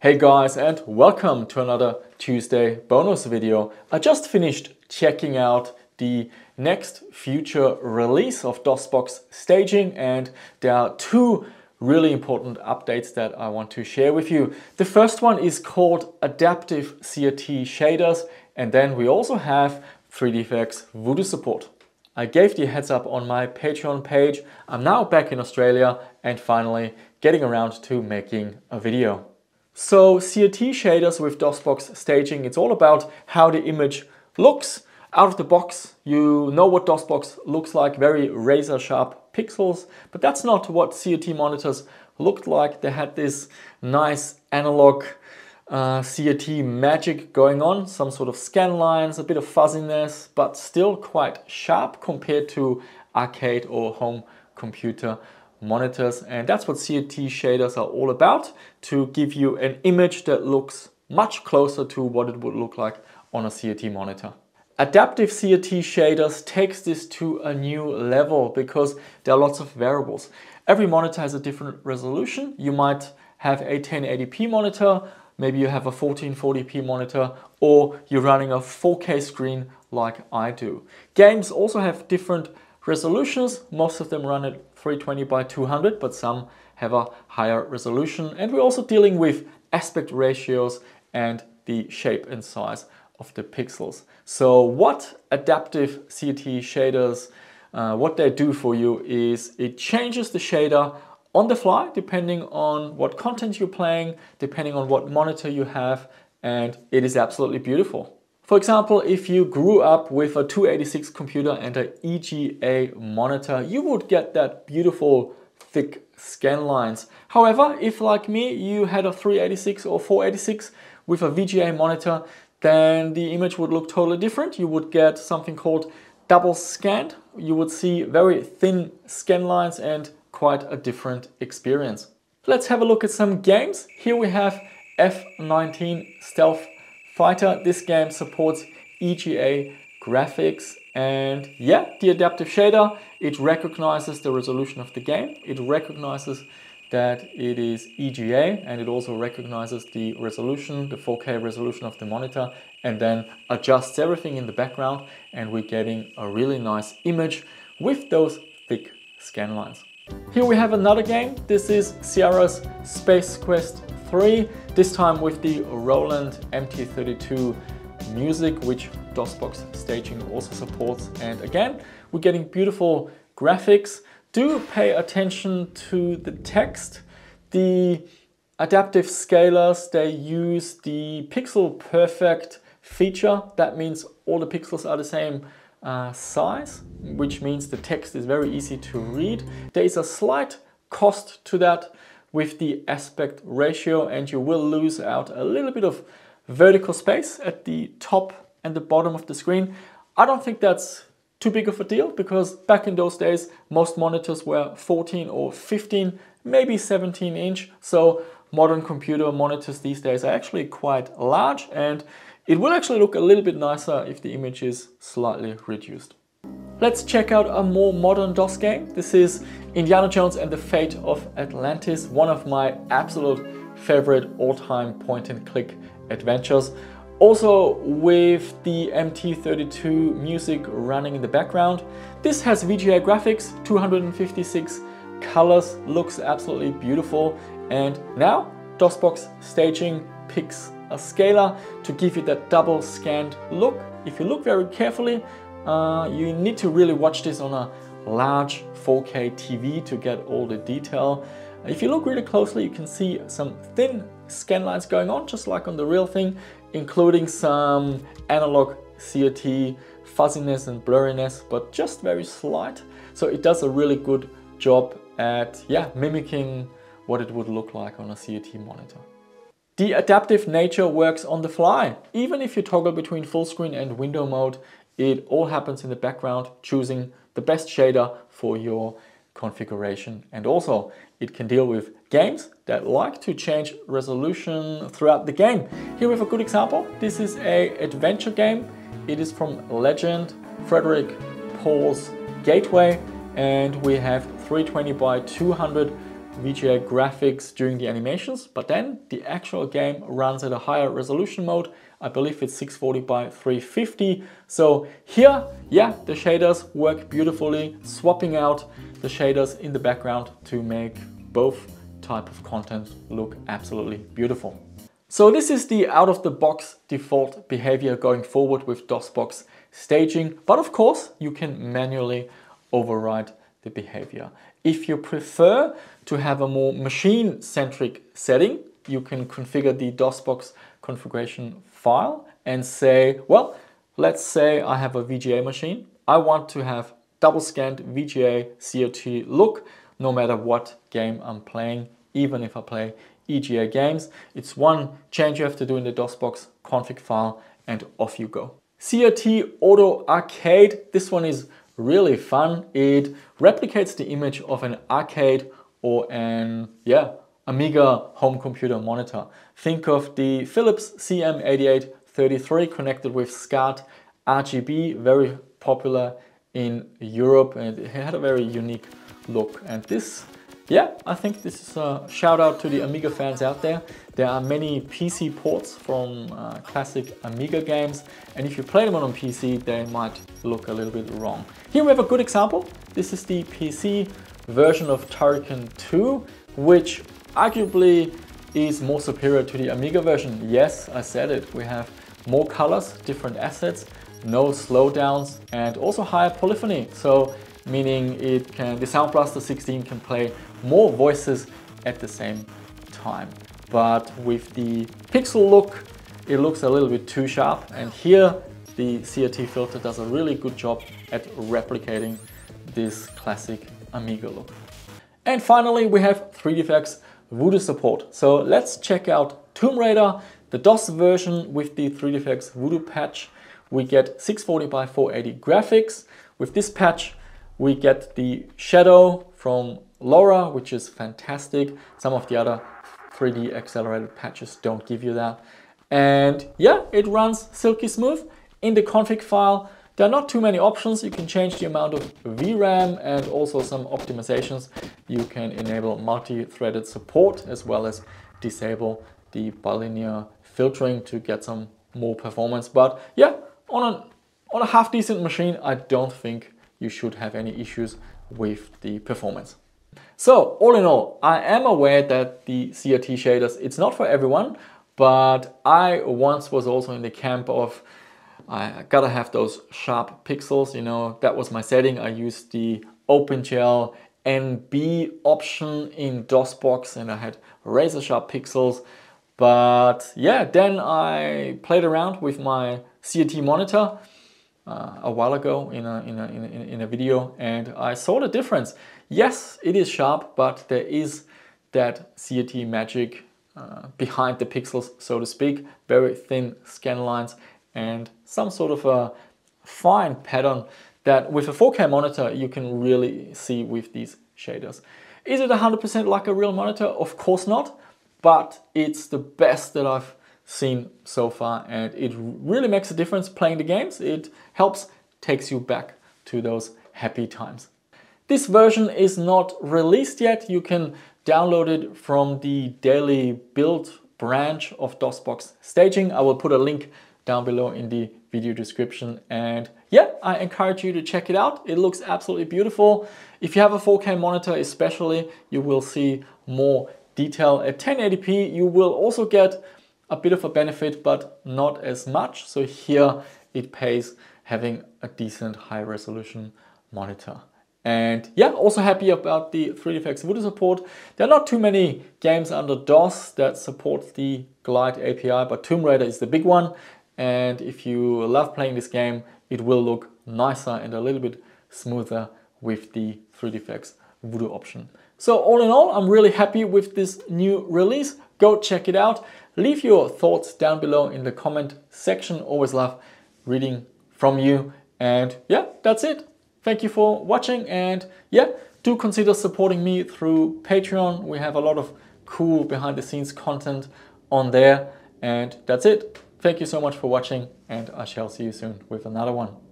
Hey guys and welcome to another Tuesday bonus video. I just finished checking out the next future release of DOSBox staging and there are two really important updates that I want to share with you. The first one is called Adaptive CRT Shaders and then we also have 3dFX Voodoo support. I gave the heads up on my Patreon page. I'm now back in Australia and finally getting around to making a video. So CRT shaders with DOSBox staging, it's all about how the image looks. Out of the box, you know what DOSBox looks like, very razor sharp pixels, but that's not what CRT monitors looked like. They had this nice analog uh, CRT magic going on, some sort of scan lines, a bit of fuzziness, but still quite sharp compared to arcade or home computer monitors. And that's what CRT shaders are all about, to give you an image that looks much closer to what it would look like on a CRT monitor. Adaptive CRT shaders takes this to a new level because there are lots of variables. Every monitor has a different resolution. You might have a 1080p monitor, maybe you have a 1440p monitor, or you're running a 4K screen like I do. Games also have different resolutions. Most of them run at 320 by 200, but some have a higher resolution. And we're also dealing with aspect ratios and the shape and size of the pixels. So what adaptive CRT shaders, uh, what they do for you is it changes the shader on the fly depending on what content you're playing, depending on what monitor you have, and it is absolutely beautiful. For example, if you grew up with a 286 computer and an EGA monitor, you would get that beautiful thick scan lines. However, if like me, you had a 386 or 486 with a VGA monitor, then the image would look totally different. You would get something called double scanned. You would see very thin scan lines and quite a different experience. Let's have a look at some games. Here we have F-19 Stealth Fighter. This game supports EGA graphics and yeah, the adaptive shader, it recognizes the resolution of the game. It recognizes that it is EGA and it also recognizes the resolution, the 4K resolution of the monitor and then adjusts everything in the background and we're getting a really nice image with those thick scan lines. Here we have another game. This is Sierra's Space Quest 3, this time with the Roland MT32 music, which DOSBox staging also supports. And again, we're getting beautiful graphics. Do pay attention to the text. The adaptive scalers, they use the pixel perfect feature. That means all the pixels are the same uh, size, which means the text is very easy to read. There is a slight cost to that with the aspect ratio and you will lose out a little bit of vertical space at the top and the bottom of the screen. I don't think that's too big of a deal because back in those days most monitors were 14 or 15 maybe 17 inch so modern computer monitors these days are actually quite large and it will actually look a little bit nicer if the image is slightly reduced. Let's check out a more modern DOS game. This is Indiana Jones and the Fate of Atlantis, one of my absolute favorite all-time point-and-click adventures. Also with the MT32 music running in the background. This has VGA graphics, 256 colors, looks absolutely beautiful. And now DOSBox staging picks a scaler to give you that double scanned look. If you look very carefully, uh, you need to really watch this on a large 4K TV to get all the detail. If you look really closely, you can see some thin scan lines going on, just like on the real thing, including some analog CRT fuzziness and blurriness, but just very slight. So it does a really good job at yeah mimicking what it would look like on a CRT monitor. The adaptive nature works on the fly. Even if you toggle between full screen and window mode, it all happens in the background, choosing the best shader for your configuration. And also it can deal with games that like to change resolution throughout the game. Here we have a good example. This is a adventure game. It is from Legend, Frederik Pohl's Gateway, and we have 320 by 200 VGA graphics during the animations, but then the actual game runs at a higher resolution mode. I believe it's 640 by 350. So here, yeah, the shaders work beautifully, swapping out the shaders in the background to make both type of content look absolutely beautiful. So this is the out of the box default behavior going forward with DOSBox staging, but of course you can manually override the behavior. If you prefer to have a more machine-centric setting, you can configure the DOSBox configuration file and say, well, let's say I have a VGA machine. I want to have double scanned VGA CRT look no matter what game I'm playing, even if I play EGA games. It's one change you have to do in the DOSBox config file and off you go. CRT Auto Arcade, this one is really fun. It replicates the image of an arcade or an, yeah, Amiga home computer monitor. Think of the Philips CM8833 connected with SCART RGB, very popular in Europe and it had a very unique look. And this yeah, I think this is a shout out to the Amiga fans out there. There are many PC ports from uh, classic Amiga games, and if you play them on PC, they might look a little bit wrong. Here we have a good example. This is the PC version of Turrican 2, which arguably is more superior to the Amiga version. Yes, I said it. We have more colors, different assets, no slowdowns, and also higher polyphony. So meaning it can the Sound Blaster 16 can play more voices at the same time. But with the pixel look, it looks a little bit too sharp. And here the CRT filter does a really good job at replicating this classic Amiga look. And finally, we have 3dfx Voodoo support. So let's check out Tomb Raider, the DOS version with the 3dfx Voodoo patch. We get 640 by 480 graphics. With this patch, we get the shadow from Lara, which is fantastic. Some of the other 3D accelerated patches don't give you that. And yeah, it runs silky smooth. In the config file, there are not too many options. You can change the amount of VRAM and also some optimizations. You can enable multi-threaded support as well as disable the bilinear filtering to get some more performance. But yeah, on a, on a half decent machine, I don't think you should have any issues with the performance. So all in all, I am aware that the CRT shaders, it's not for everyone, but I once was also in the camp of I gotta have those sharp pixels, you know, that was my setting. I used the OpenGL NB option in DOSBox and I had razor sharp pixels. But yeah, then I played around with my CRT monitor uh, a while ago in a, in, a, in, a, in a video and I saw the difference. Yes, it is sharp, but there is that CRT magic uh, behind the pixels, so to speak, very thin scan lines and some sort of a fine pattern that with a 4K monitor you can really see with these shaders. Is it 100% like a real monitor? Of course not, but it's the best that I've seen so far and it really makes a difference playing the games. It helps, takes you back to those happy times. This version is not released yet. You can download it from the daily build branch of DOSBox staging. I will put a link down below in the video description. And yeah, I encourage you to check it out. It looks absolutely beautiful. If you have a 4K monitor especially, you will see more detail. At 1080p, you will also get a bit of a benefit, but not as much. So here it pays having a decent high resolution monitor. And yeah, also happy about the 3dfx Voodoo support. There are not too many games under DOS that support the Glide API, but Tomb Raider is the big one. And if you love playing this game, it will look nicer and a little bit smoother with the 3dfx Voodoo option. So all in all, I'm really happy with this new release. Go check it out. Leave your thoughts down below in the comment section. Always love reading from you. And yeah, that's it. Thank you for watching and yeah, do consider supporting me through Patreon. We have a lot of cool behind the scenes content on there. And that's it. Thank you so much for watching and I shall see you soon with another one.